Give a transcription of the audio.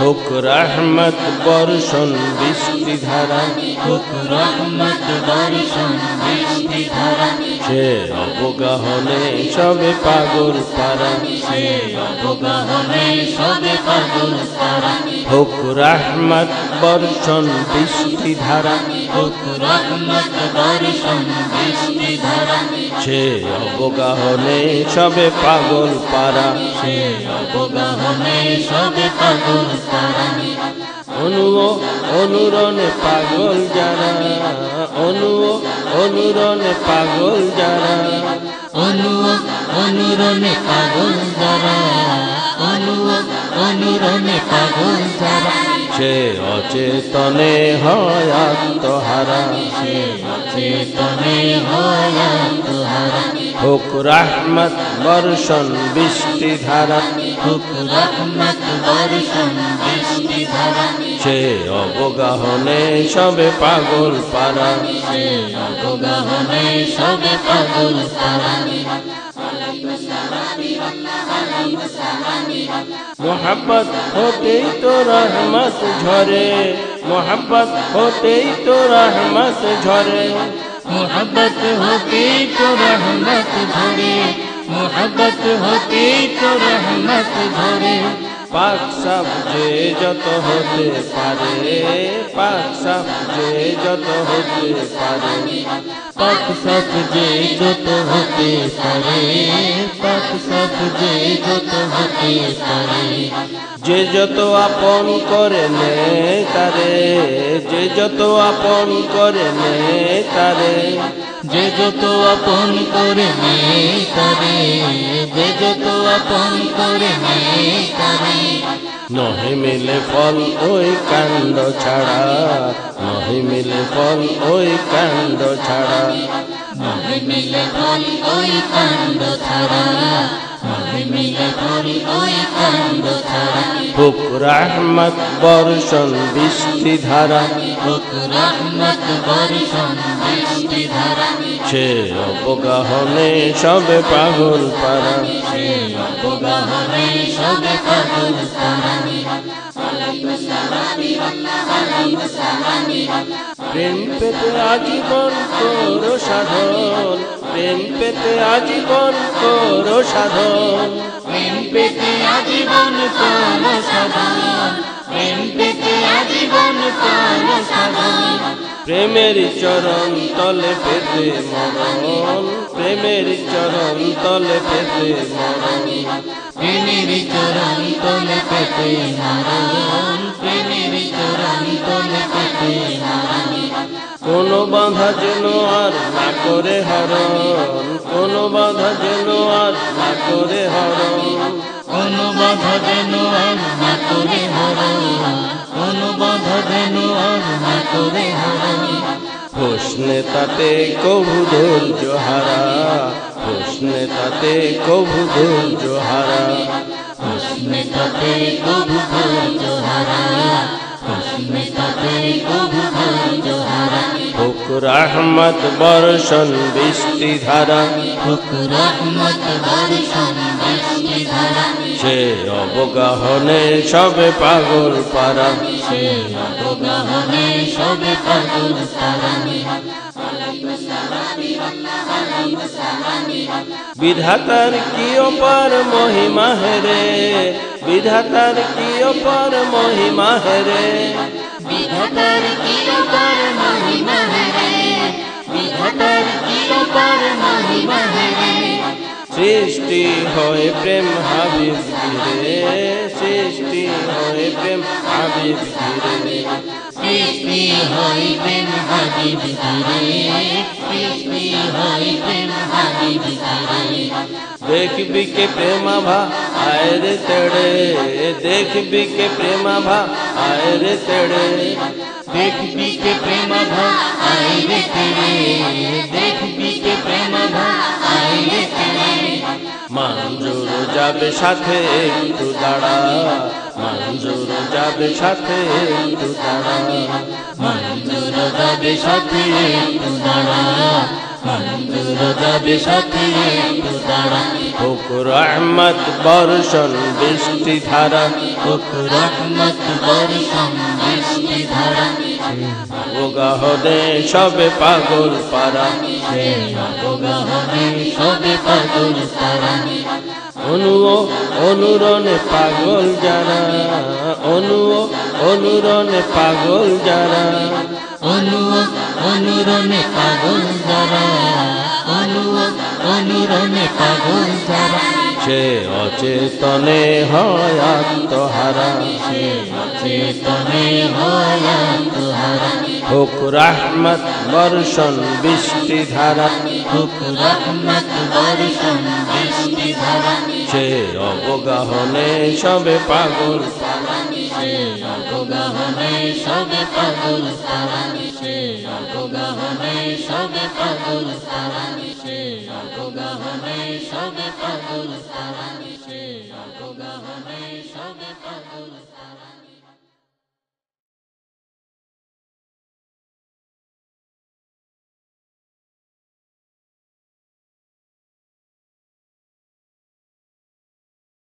হোক রহমত বর্ষণ বৃষ্টি ধারা হোক রহমত বর্ষণ বৃষ্টি ধারা সে অবগাহনে সবে পাগল পারা সে অবগাহনে সবে পাগল তারা, হোক রহমত বর্ষণ বৃষ্টি ধারা সে অবগাহনে সবে পাগল পারা। সে অবগাহনে সবে পাগল তারা অনু অনুরণে পাগল যারা। অনু অনুরণে পাগল যারা। অনু অনুরণে পাগল যারা। অনু অনুরণে পাগল যারা। সে অচেতনে হয় আত্মহারা সে চেতনে হয় আত্মহারা হোক রহমত বর্ষণ বৃষ্টি ধারা হোক রহমত বর্ষণ বৃষ্টি ধারা সে অবগাহনে সবে পাগল পারা। সে অবগাহনে সবে পাগল তারা মোহাম্মত হতেই তো রহমত ঝরে। মোহাম্মত হতেই তো রহমত ঝরে। মোহাম্মত হতেই তো রহমত ঝরে। মোহাম্মত হতেই তো রহমত ঝরে। পাক সব যত হতে পারে, পাক সব যত হতে পারে। পাক সাপ যে যত হতে পারে, পাক সব যে যত হতে পারে। যে যত আপন করে নে তারে যে যত আপন করে নে তারে যে যত আপন করে নে তারে যে যত আপন করে নে তারে নহে মিলে ফল ওই কাণ্ড ছাড়া মিলে ফল ওই কাণ্ড ছাড়া। নহে মিলে ফল ওই কাণ্ড ছাড়া। নহে মিলে ফল ওই কাণ্ড ছাড়া। হুক রহমত বর্ষণ বৃষ্টি ধারা। হোক রহমত বর্ষণ বৃষ্টি ধারা। সে অবগাহনে সবে পাগল পারা। সে অবগাহনে সবে পাগল তারা প্রেম পেতে আজীবন করো সাধন প্রেম পেতে আজীবন করো সাধন। প্রেম পেতে আজীবন কর সাধন প্রেম পেতে আজীবন কর সাধন। প্রেমের চরণ তলে পেতে মরণ প্রেমের চরণ তলে পেতে মরণ। প্রেমের চরণ তলে পেতে মরণ প্রেমের চরণ তলে পেতে কোনো বাধা যেন আর না করে হরণ কোনো বাধা যেন আর না করে হরণ কোন বাধা যেন আর না করে হরণ কোন বাধা যেন আর না করে হরণ হোসনে তাতে কভু ধৈর্য হারা। হোসনে তাতে হোক রহমত বর্ষণ বৃষ্টি ধারা হোক রহমত বর্ষণ বৃষ্টি সে অবগাহনে সবে পাগল পারা। সে অবগাহনে সবে পাগল তারা বিধাতার কি অপার মহিমা হেরে? বিধাতার কি অপার মহিমা হেরে? বিধাতার কি অপার মহিমা হে বিধাতার কি অপার মহিমা সৃষ্টি হয় প্রেম হাবিব গিরে সৃষ্টি হয় প্রেম হাবিব গিরে সৃষ্টি হয় প্রেম হাবিব ধীরে সৃষ্টি হয় প্রেম হাবিব ধীরে দেখবি के प्रेमा भा आए रे तेड़े देखबी के प्रेमा भा आए रे तेड़े দেখবি কে প্রেম ভা আই রে তেরে দেখবি কে প্রেম ভা আই যাবে সাথে একটু দাঁড়া মঞ্জুর যাবে সাথে একটু দাঁড়া মঞ্জুর যাবে সাথে একটু দাঁড়া মঞ্জুর যাবে সাথে একটু দাঁড়া। হোক রহমত বর্ষণ বৃষ্টি ধারা হোক রহমত বর্ষণ বৃষ্টি ধারা। উগাহনে সবে পাগল পারা। সে অবগাহনে সবে পাগল তারা অনু অনুরণে পাগল যারা অনু অনুরণে পাগল যারা। অনু অনুরণে পাগল যারা অনু অনুরণে পাগল যারা। সে অচেতনে হয় আত্মহারা সে চেতনে হয় আত্মহারা। হোক রহমত বর্ষণ বৃষ্টি ধারা হুক রহমত বর্ষণ বৃষ্টি ধারা সে অবগাহনে সবে পাগল। সে অবগাহনে সবে পাগল সে অবগাহনে সবে পাগল তারা সে অবগাহনে সবে পাগল তারা সে